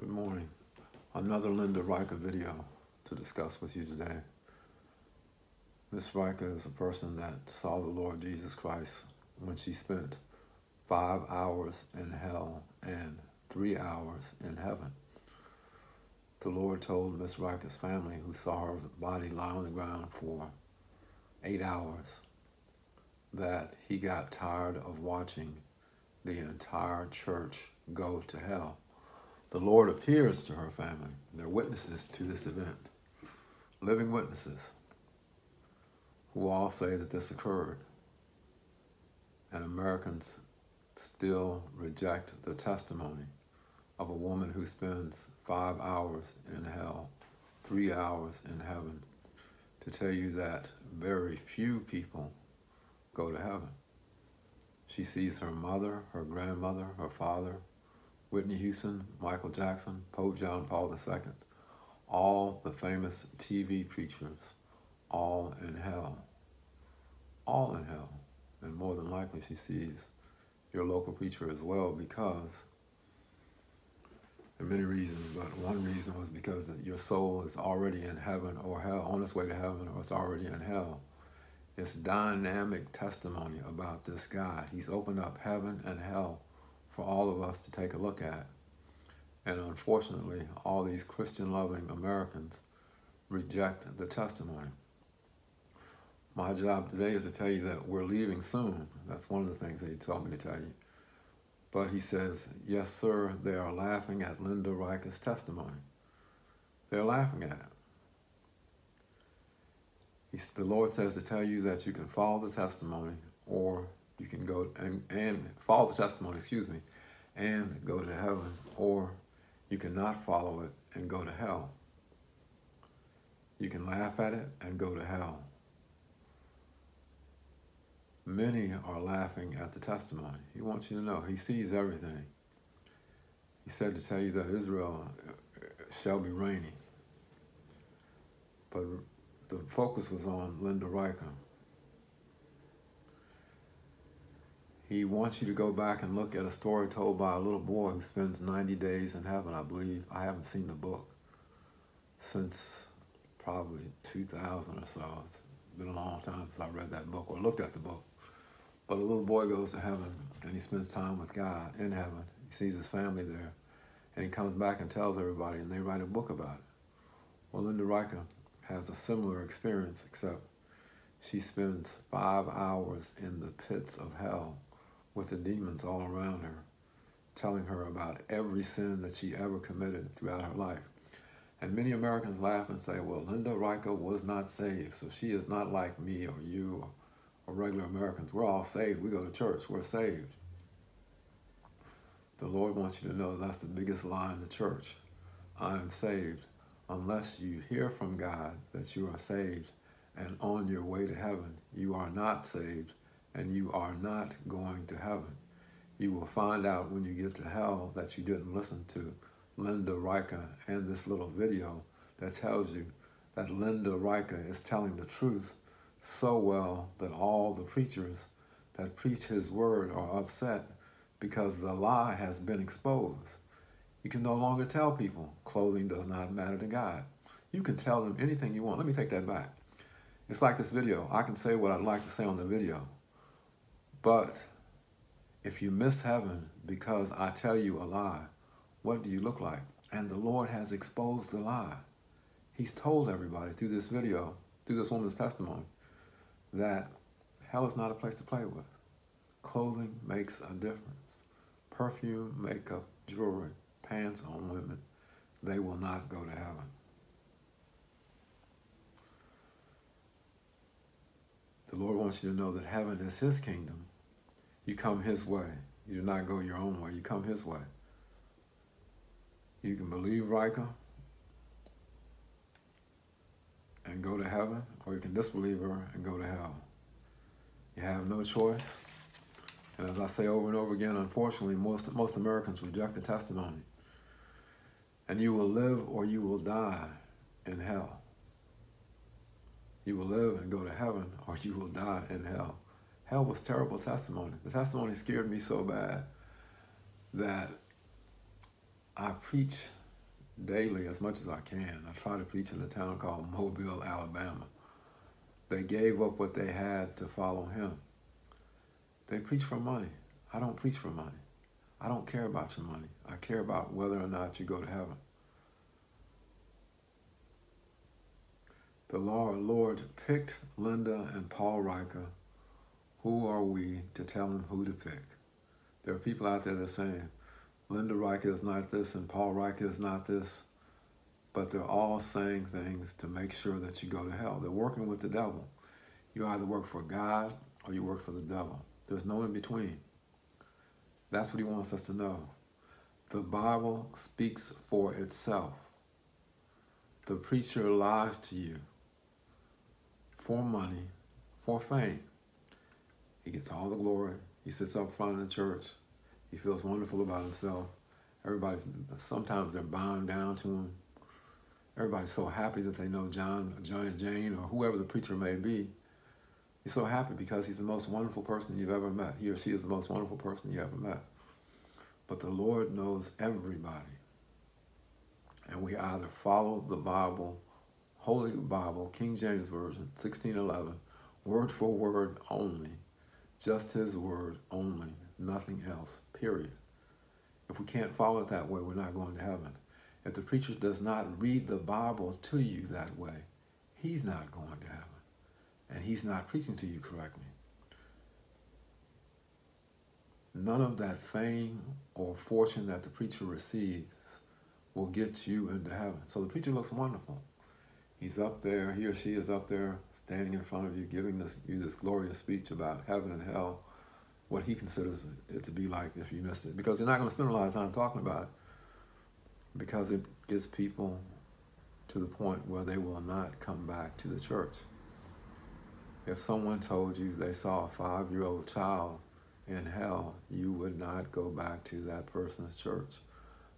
Good morning. Another Linda Rika video to discuss with you today. Miss Rika is a person that saw the Lord Jesus Christ when she spent five hours in hell and three hours in heaven. The Lord told Miss Rika's family, who saw her body lie on the ground for eight hours, that he got tired of watching the entire church go to hell. The Lord appears to her family. They're witnesses to this event, living witnesses, who all say that this occurred. And Americans still reject the testimony of a woman who spends five hours in hell, three hours in heaven, to tell you that very few people go to heaven. She sees her mother, her grandmother, her father, Whitney Houston, Michael Jackson, Pope John Paul II, all the famous TV preachers, all in hell. All in hell. And more than likely, she sees your local preacher as well because there are many reasons, but one reason was because your soul is already in heaven or hell, on its way to heaven, or it's already in hell. It's dynamic testimony about this God. He's opened up heaven and hell for all of us to take a look at. And unfortunately, all these Christian loving Americans reject the testimony. My job today is to tell you that we're leaving soon. That's one of the things that he told me to tell you. But he says, Yes, sir, they are laughing at Linda Rika's testimony. They're laughing at it. He's, the Lord says to tell you that you can follow the testimony or you can go and, and follow the testimony, excuse me, and go to heaven, or you cannot follow it and go to hell. You can laugh at it and go to hell. Many are laughing at the testimony. He wants you to know he sees everything. He said to tell you that Israel uh, shall be reigning. But the focus was on Linda Rika. He wants you to go back and look at a story told by a little boy who spends 90 days in heaven, I believe. I haven't seen the book since probably 2000 or so. It's been a long time since I read that book or looked at the book. But a little boy goes to heaven and he spends time with God in heaven. He sees his family there and he comes back and tells everybody and they write a book about it. Well, Linda Rika has a similar experience except she spends five hours in the pits of hell with the demons all around her, telling her about every sin that she ever committed throughout her life. And many Americans laugh and say, well, Linda Rika was not saved, so she is not like me or you or, or regular Americans. We're all saved. We go to church. We're saved. The Lord wants you to know that's the biggest lie in the church. I am saved unless you hear from God that you are saved and on your way to heaven, you are not saved and you are not going to heaven. You will find out when you get to hell that you didn't listen to Linda Rika and this little video that tells you that Linda Rika is telling the truth so well that all the preachers that preach his word are upset because the lie has been exposed. You can no longer tell people clothing does not matter to God. You can tell them anything you want. Let me take that back. It's like this video. I can say what I'd like to say on the video. But if you miss heaven because I tell you a lie, what do you look like? And the Lord has exposed the lie. He's told everybody through this video, through this woman's testimony, that hell is not a place to play with. Clothing makes a difference. Perfume, makeup, jewelry, pants on women, they will not go to heaven. The Lord wants you to know that heaven is his kingdom you come his way. You do not go your own way. You come his way. You can believe Rika and go to heaven, or you can disbelieve her and go to hell. You have no choice. And as I say over and over again, unfortunately, most, most Americans reject the testimony. And you will live or you will die in hell. You will live and go to heaven or you will die in hell. Hell was terrible testimony. The testimony scared me so bad that I preach daily as much as I can. I try to preach in a town called Mobile, Alabama. They gave up what they had to follow him. They preach for money. I don't preach for money. I don't care about your money. I care about whether or not you go to heaven. The Lord, picked Linda and Paul Rika. Who are we to tell them who to pick? There are people out there that are saying, Linda Rika is not this and Paul Rika is not this, but they're all saying things to make sure that you go to hell. They're working with the devil. You either work for God or you work for the devil. There's no in between. That's what he wants us to know. The Bible speaks for itself. The preacher lies to you for money, for fame. He gets all the glory. He sits up front in the church. He feels wonderful about himself. Everybody's sometimes they're bowing down to him. Everybody's so happy that they know John, John, Jane, or whoever the preacher may be. He's so happy because he's the most wonderful person you've ever met. He or she is the most wonderful person you ever met. But the Lord knows everybody. And we either follow the Bible, Holy Bible, King James Version, 1611, word for word only, just his word only, nothing else, period. If we can't follow it that way, we're not going to heaven. If the preacher does not read the Bible to you that way, he's not going to heaven and he's not preaching to you correctly. None of that fame or fortune that the preacher receives will get you into heaven. So the preacher looks wonderful. He's up there, he or she is up there standing in front of you, giving this, you this glorious speech about heaven and hell, what he considers it to be like if you missed it. Because they're not going to spend a lot of time talking about it, because it gets people to the point where they will not come back to the church. If someone told you they saw a five year old child in hell, you would not go back to that person's church.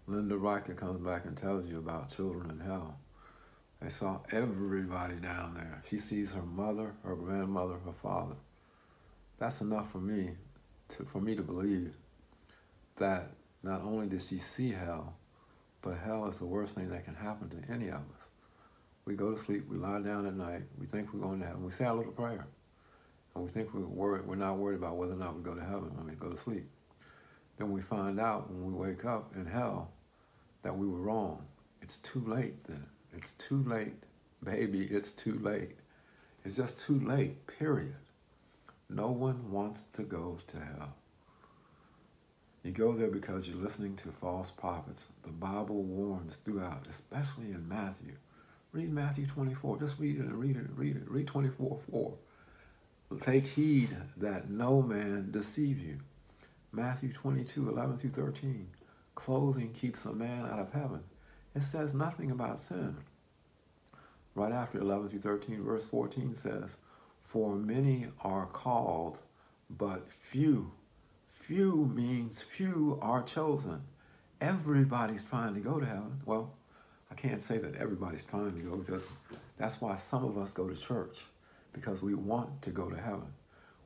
Linda Rika comes back and tells you about children in hell. They saw everybody down there. She sees her mother, her grandmother, her father. That's enough for me to, for me to believe that not only did she see hell, but hell is the worst thing that can happen to any of us. We go to sleep, we lie down at night, we think we're going to heaven, we say a little prayer. And we think we're worried, we're not worried about whether or not we go to heaven when we go to sleep. Then we find out when we wake up in hell that we were wrong. It's too late then. It's too late, baby, it's too late. It's just too late, period. No one wants to go to hell. You go there because you're listening to false prophets. The Bible warns throughout, especially in Matthew. Read Matthew 24. Just read it and read it and read it. Read 24 4. Take heed that no man deceive you. Matthew 22 11 through 13. Clothing keeps a man out of heaven. It says nothing about sin. Right after 11 through 13, verse 14 says, For many are called, but few. Few means few are chosen. Everybody's trying to go to heaven. Well, I can't say that everybody's trying to go because that's why some of us go to church because we want to go to heaven.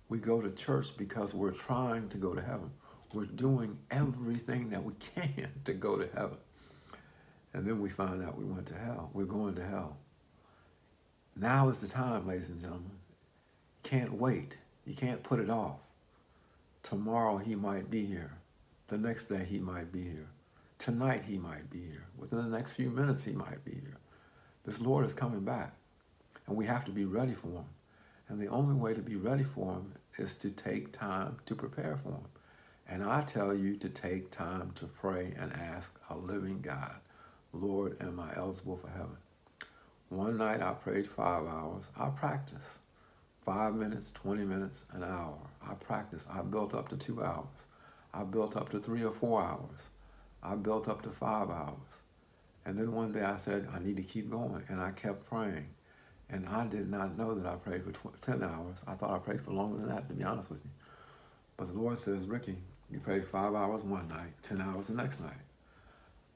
We go to church because we're trying to go to heaven. We're doing everything that we can to go to heaven. And then we find out we went to hell. We're going to hell. Now is the time, ladies and gentlemen. Can't wait. You can't put it off. Tomorrow he might be here. The next day he might be here. Tonight he might be here. Within the next few minutes he might be here. This Lord is coming back. And we have to be ready for him. And the only way to be ready for him is to take time to prepare for him. And I tell you to take time to pray and ask a living God, Lord, am I eligible for heaven? One night I prayed five hours. I practiced. Five minutes, 20 minutes, an hour. I practiced. I built up to two hours. I built up to three or four hours. I built up to five hours. And then one day I said, I need to keep going. And I kept praying. And I did not know that I prayed for 10 hours. I thought I prayed for longer than that, to be honest with you. But the Lord says, Ricky, you prayed five hours one night, 10 hours the next night.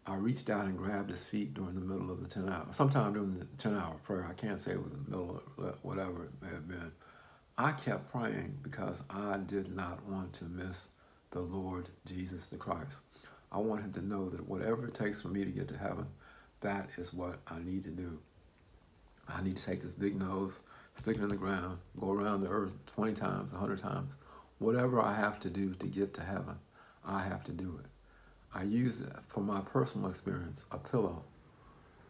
I reached out and grabbed his feet during the middle of the 10 hours. Sometime during the 10 hour prayer. I can't say it was the middle of whatever it may have been. I kept praying because I did not want to miss the Lord Jesus the Christ. I want him to know that whatever it takes for me to get to heaven, That is what I need to do. I need to take this big nose, stick it in the ground, go around the earth 20 times, 100 times. Whatever I have to do to get to heaven, I have to do it. I use for my personal experience, a pillow,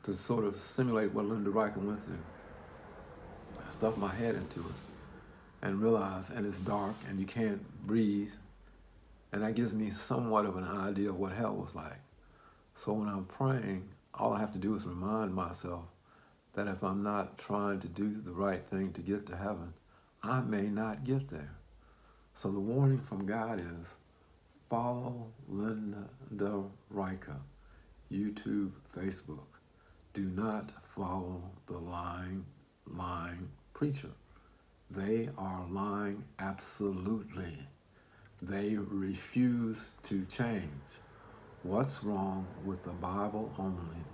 to sort of simulate what Linda Rika went through. I stuff my head into it and realize, and it's dark and you can't breathe. And that gives me somewhat of an idea of what hell was like. So when I'm praying, all I have to do is remind myself that if I'm not trying to do the right thing to get to heaven, I may not get there. So the warning from God is follow Linda Rika, YouTube, Facebook. Do not follow the lying, lying preacher. They are lying absolutely. They refuse to change. What's wrong with the Bible only,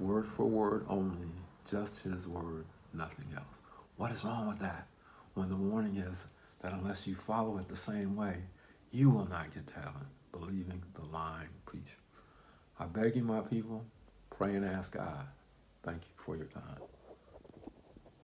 word for word only, just His word, nothing else? What is wrong with that? When the warning is that unless you follow it the same way, you will not get heaven, believing the lying preacher. I beg you, my people, pray and ask God. Thank you for your time.